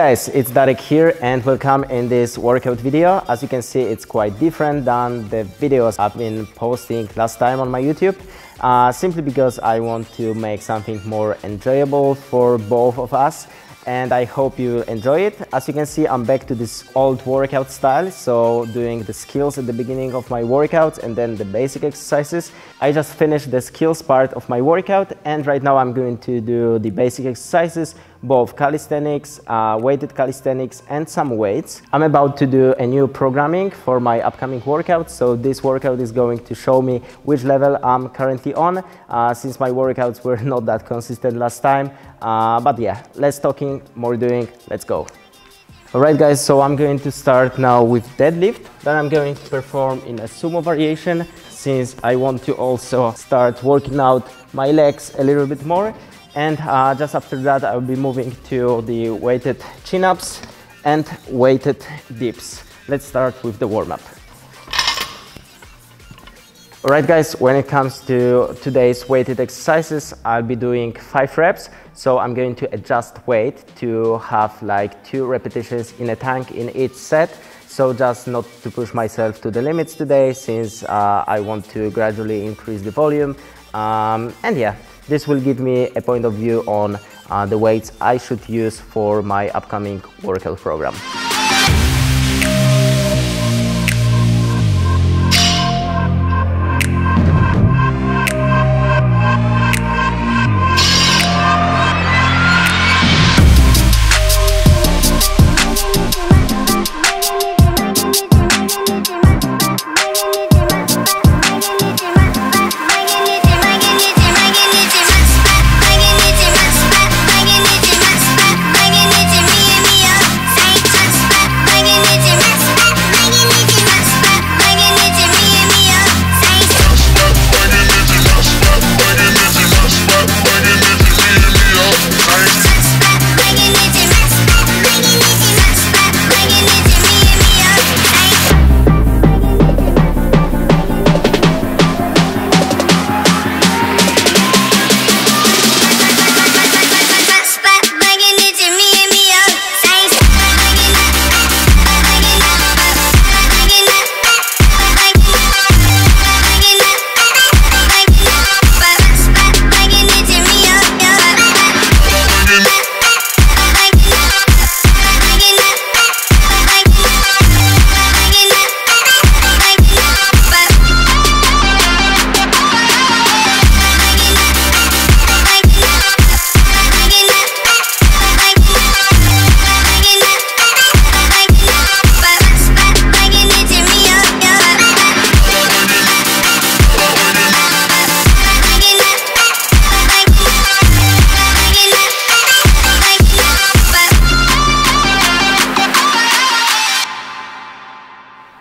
guys, it's Darek here and welcome in this workout video. As you can see, it's quite different than the videos I've been posting last time on my YouTube. Uh, simply because I want to make something more enjoyable for both of us and I hope you enjoy it. As you can see, I'm back to this old workout style, so doing the skills at the beginning of my workout and then the basic exercises. I just finished the skills part of my workout and right now I'm going to do the basic exercises both calisthenics, uh, weighted calisthenics and some weights. I'm about to do a new programming for my upcoming workout, so this workout is going to show me which level I'm currently on, uh, since my workouts were not that consistent last time. Uh, but yeah, less talking, more doing, let's go. Alright guys, so I'm going to start now with deadlift, then I'm going to perform in a sumo variation, since I want to also start working out my legs a little bit more and uh, just after that I'll be moving to the weighted chin-ups and weighted dips. Let's start with the warm-up. Alright guys, when it comes to today's weighted exercises, I'll be doing 5 reps. So I'm going to adjust weight to have like 2 repetitions in a tank in each set. So just not to push myself to the limits today since uh, I want to gradually increase the volume. Um, and yeah, this will give me a point of view on uh, the weights I should use for my upcoming workout program.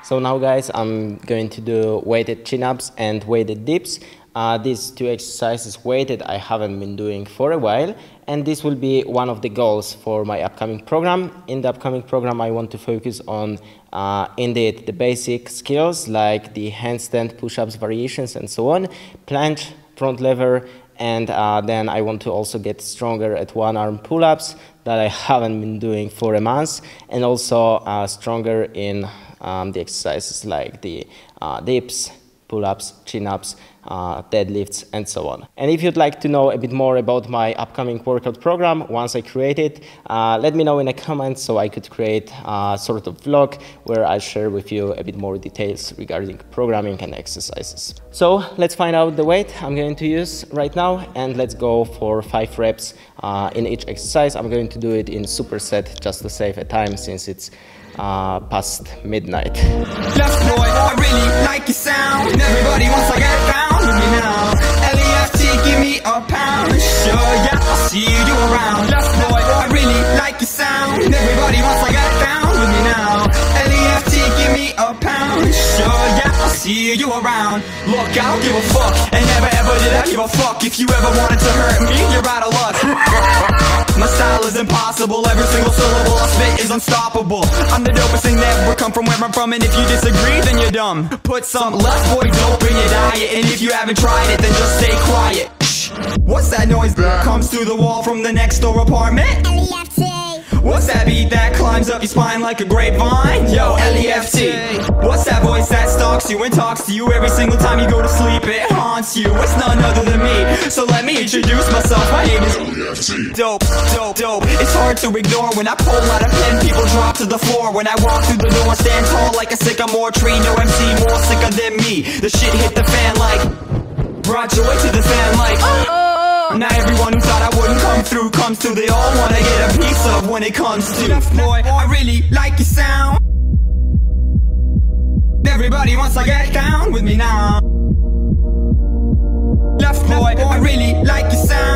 So now guys, I'm going to do weighted chin-ups and weighted dips. Uh, these two exercises weighted I haven't been doing for a while and this will be one of the goals for my upcoming program. In the upcoming program I want to focus on uh, indeed the basic skills like the handstand, push-ups, variations and so on, planche, front lever and uh, then I want to also get stronger at one arm pull-ups that I haven't been doing for a month and also uh, stronger in um, the exercises like the uh, dips, pull-ups, chin-ups, uh, deadlifts, and so on. And if you'd like to know a bit more about my upcoming workout program, once I create it, uh, let me know in the comments so I could create a sort of vlog where I share with you a bit more details regarding programming and exercises. So let's find out the weight I'm going to use right now and let's go for five reps uh, in each exercise. I'm going to do it in superset just to save a time since it's uh, past midnight. Left boy, I really like your sound. Everybody wants to get down with me now. LEFT, give me a pound. Sure, yeah, I'll see you around. Left boy, I really like your sound. Everybody wants to get down with me now. LEFT, give me a pound. Sure, yeah, I'll see you around. Look, I don't give a fuck, and never ever did I give a fuck. If you ever wanted to hurt me, you're out of luck. Is impossible, every single syllable I spit is unstoppable. I'm the dopest thing that ever come from where I'm from, and if you disagree, then you're dumb. Put some left boy dope in your diet, and if you haven't tried it, then just stay quiet. Shh. What's that noise that comes through the wall from the next door apartment? What's that beat that climbs up your spine like a grapevine? Yo, LEFT. What's that voice that stalks you and talks to you every single time you go to sleep? It haunts you. It's none other than me. So let me introduce myself. My name is LEFT. Dope, dope, dope. It's hard to ignore when I pull out a pen. People drop to the floor when I walk through the door. And stand tall like a sycamore tree. No MC more sicker than me. The shit hit the fan like brought joy to the fan like. Now everyone who thought I wouldn't come through. Comes through They all wanna get a piece of when it comes to Left boy, I really like your sound. Everybody wants to get down with me now. Left boy, I really like your sound